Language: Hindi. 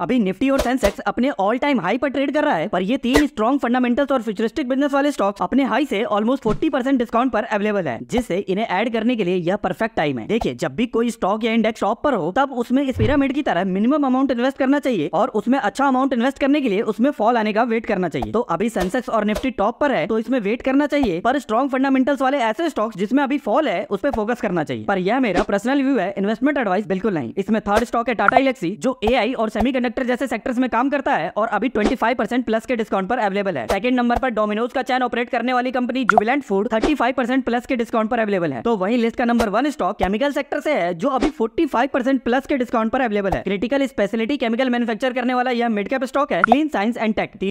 अभी निफ्टी और सेंसेक्स अपने ऑल टाइम हाई पर ट्रेड कर रहा है, पर ये तीन स्ट्रॉन्ग फंडामेंटल्स और फ्यूचरिस्टिक बिज़नेस वाले स्टॉक्स अपने हाई से ऑलमोस्ट 40 परसेंट डिस्काउंट पर अवेलेबल है, जिससे इन्हें ऐड करने के लिए यह परफेक्ट टाइम है। देखिए, जब भी कोई स्टॉक या इंडेक्स टॉप पर हो, तब उसमें पिरामिड की तरह मिनिमम अमाउंट इन्वेस्ट करना चाहिए और उसमें अच्छा अमाउंट इन्वेस्ट करने के लिए उसमें फॉल आने का वेट करना चाहिए। तो अभी सेंसेक्स और निफ्टी टॉप पर है तो इसमें वेट करना चाहिए, पर स्ट्रॉन्ग फंडामेंटल्स वाले ऐसे स्टॉक्स जिसमें अभी फॉल है, उस पर फोकस करना चाहिए। पर यह मेरा पर्सनल व्यू है इन्वेस्टमेंट एडवाइस बिल्कुल नहीं। इसमें थर्ड स्टॉक है टाटा इलेक्सी जो एआई और सेमी जैसे सेक्टर्स में काम करता है और अभी 25% प्लस के डिस्काउंट पर अवेलेबल है। सेकंड नंबर पर डोमिनोज का चैन ऑपरेट करने वाली कंपनी जुबिलेंट फ़ूड 35% प्लस के डिस्काउंट पर अवेलेबल है। तो वही लिस्ट का number one stock chemical sector से है, जो अभी 45 परसेंट प्लस के डिस्काउंट पर अवेलेबल है। क्रिटिकल स्पेशलिटी केमिकल मैन्युफैक्चर करने वाला यह मिड कैप स्टॉक है। Clean Science and Tech